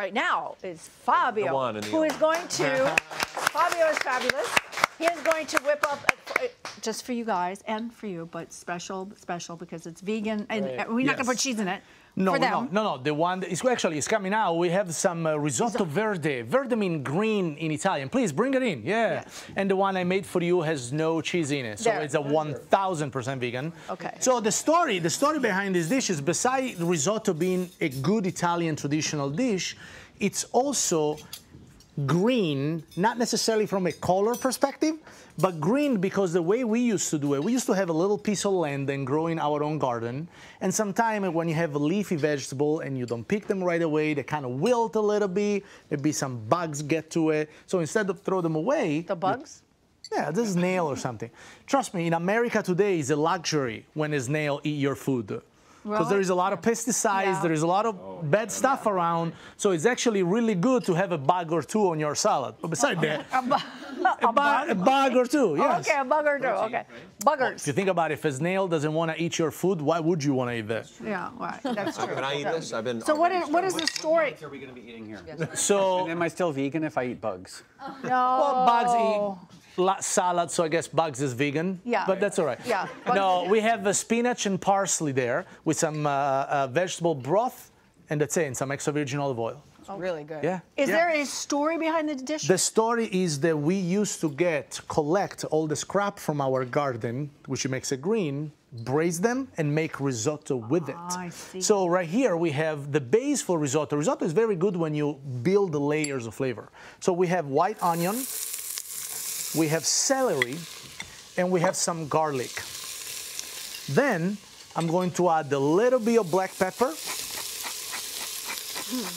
Right now is Fabio, The one and the who only. is going to. Fabio is fabulous. He is going to whip up, uh, just for you guys and for you, but special, special because it's vegan, and uh, we're not going to put cheese in it. No, no, no, no. The one that is actually it's coming out. We have some uh, risotto verde. Verde mean green in Italian. Please bring it in. Yeah. Yes. And the one I made for you has no cheese in it, so There. it's a 1,000% vegan. Okay. So the story, the story behind this dish is, beside risotto being a good Italian traditional dish, it's also green, not necessarily from a color perspective, but green because the way we used to do it, we used to have a little piece of land and grow in our own garden. And sometimes when you have a leafy vegetable and you don't pick them right away, they kind of wilt a little bit. Maybe some bugs get to it. So instead of throw them away, The bugs? yeah, this is snail or something. Trust me, in America today, it's a luxury when a snail eat your food. Because there is a lot of pesticides, Yeah. there is a lot of oh, bad stuff around. So it's actually really good to have a bug or two on your salad. But besides that, A, bu- a, bu- a bug or two, oh, yes. Okay, a bug or two, Okay. Buggers. If you think about it, if a snail doesn't want to eat your food, why would you want to eat that? Yeah, right. That's true. Can I eat this? I've been. So what is what is the story? What are we going to be eating here? So, Am I still vegan if I eat bugs? No. well, bugs eat la- salad, so I guess bugs is vegan. Yeah. But that's all right. Yeah, bugs No, we have uh, spinach and parsley there with some uh, uh, vegetable broth, and that's it, and some extra virgin olive oil. Oh, really good. Yeah. Is Yeah. there a story behind the dish? The story is that we used to get, collect all the scrap from our garden, which makes it green, braise them, and make risotto with it. Ah, I see. So right here we have the base for risotto. Risotto is very good when you build the layers of flavor. So we have white onion, we have celery, and we have some garlic. Then I'm going to add a little bit of black pepper,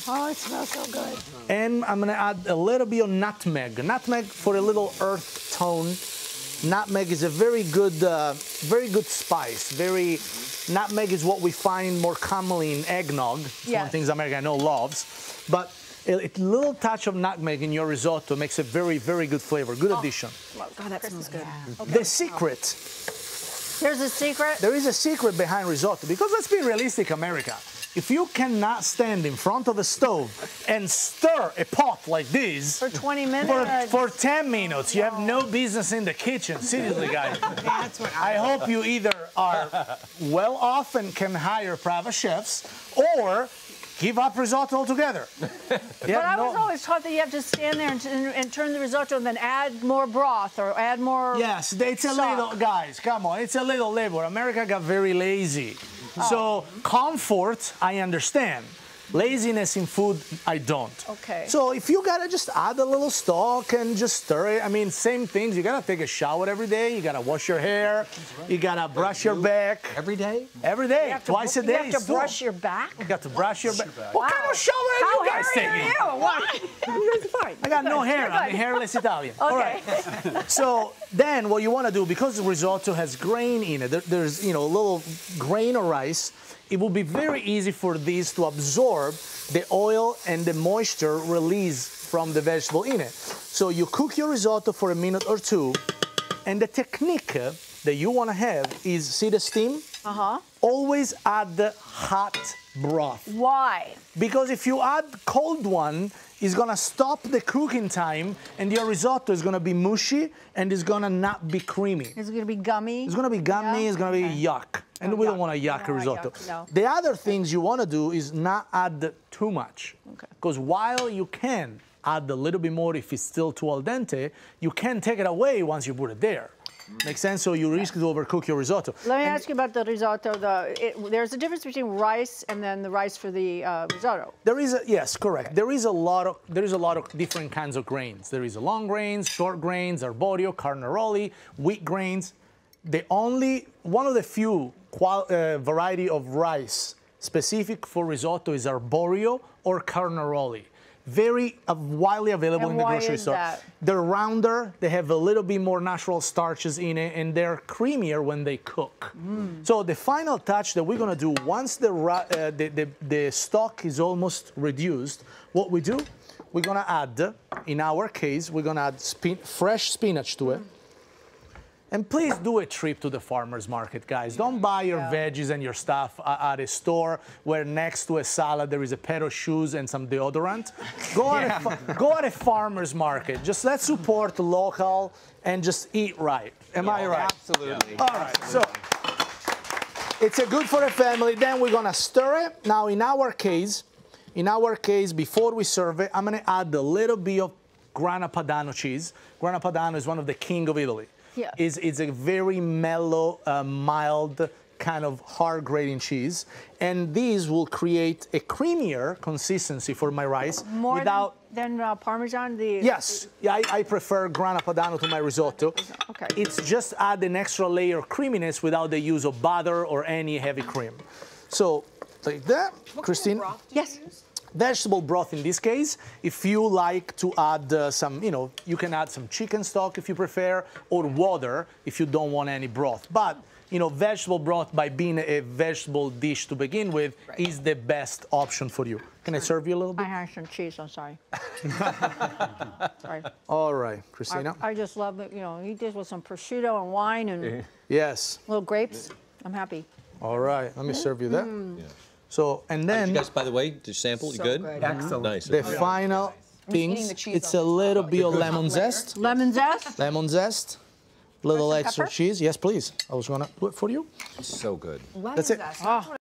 oh, it smells so good. and I'm gonna add a little bit of nutmeg. Nutmeg for a little earth tone. Nutmeg is a very good, uh, very good spice. Very, nutmeg is what we find more commonly in eggnog. It's one of the things America I know loves. But a, a little touch of nutmeg in your risotto makes a very, very good flavor. Good oh. addition. Well, God, that smells good. The secret, There's a secret. there is a secret behind risotto because let's be realistic, America. If you cannot stand in front of a stove and stir a pot like this For 20 minutes. for 10 minutes, you have no business in the kitchen. Seriously, guys. That's what. I hope you either are well off and can hire private chefs or give up risotto altogether. But I was always taught that you have to stand there and, and turn the risotto and then add more broth or add more. Yes, it's a Stop. little, guys, come on, it's a little labor. America got very lazy. Oh. So, comfort, I understand. Laziness in food, I don't. Okay. So, if you gotta just add a little stock and just stir it, I mean, same things. You gotta take a shower every day, you gotta wash your hair, you gotta brush your back Every day? every day, You have to, twice a you have to brush your back. You got to brush your back. What Wow. kind of shower are How you guys hairy are taking? you? What? you guys are fine. I got no hair. I'm a hairless Italian. All Okay. right. So then, what you want to do, because the risotto has grain in it, there- there's you know a little grain of rice. It will be very easy for these to absorb the oil and the moisture released from the vegetable in it. So you cook your risotto for a minute or two, and the technique that you want to have is see the steam. Uh huh. Always add the hot broth. Why? Because if you add cold one, it's gonna stop the cooking time and your risotto is gonna be mushy and it's gonna not be creamy. Is it going to be gummy? It's gonna be gummy, it's gonna be yuck. And Oh, we don't want a yuck don't risotto. yuck, no. The other things you wanna do is not add too much. Okay. Because while you can add a little bit more if it's still too al dente, you can take it away once you put it there. Makes sense? So you risk to overcook your risotto. Let me And- ask you about the risotto. The it, there's a difference between rice and then the rice for the uh, risotto. There is a yes, correct. There is a lot of there is a lot of different kinds of grains. There is a long grains, short grains, arborio, carnaroli, wheat grains. The only one of the few qual, uh, variety of rice specific for risotto is arborio or carnaroli. Very uh, widely available And in the grocery store. that? They're rounder, they have a little bit more natural starches in it, and they're creamier when they cook. Mm. So the final touch that we're gonna do once the, uh, the, the, the stock is almost reduced, what we do, we're gonna add, in our case, we're gonna add spin- fresh spinach to it. And please do a trip to the farmer's market, guys. Don't buy your veggies and your stuff at a store where next to a salad there is a pair of shoes and some deodorant. Go, on a, go at a farmer's market. Just let's support local and just eat right. Am I right? Absolutely. All right, so it's a good for a family. Then we're gonna stir it. Now, in our case, in our case, before we serve it, I'm gonna add a little bit of Grana Padano cheese. Grana Padano is one of the king of Italy. Yeah. It's, it's a very mellow, uh, mild, kind of hard grating cheese. And these will create a creamier consistency for my rice More without than, than uh, Parmesan. The Yes, yeah, I, I prefer Grana Padano to my risotto. Okay. It's just add an extra layer of creaminess without the use of butter or any heavy cream. So, like that, Christine. Yes. Vegetable broth in this case. If you like to add uh, some, you know, you can add some chicken stock if you prefer, or water if you don't want any broth. But you know, vegetable broth by being a vegetable dish to begin with is the best option for you. Can I serve you a little I bit? had some cheese. I'm sorry. sorry. All right, Christina. I just love it. You know, eat this with some prosciutto and wine and Yes. little grapes. I'm happy. All right, let me serve you that. So, and then you guys, by the way, to sample? You good? good. Mm-hmm. Excellent. Nice. the final eating things, the cheese it's a little bit of lemon zest. Lemon zest. Lemon zest, little extra pepper? cheese. Yes, please. I was gonna do it for you. So good. Lemon That's it. zest. Oh,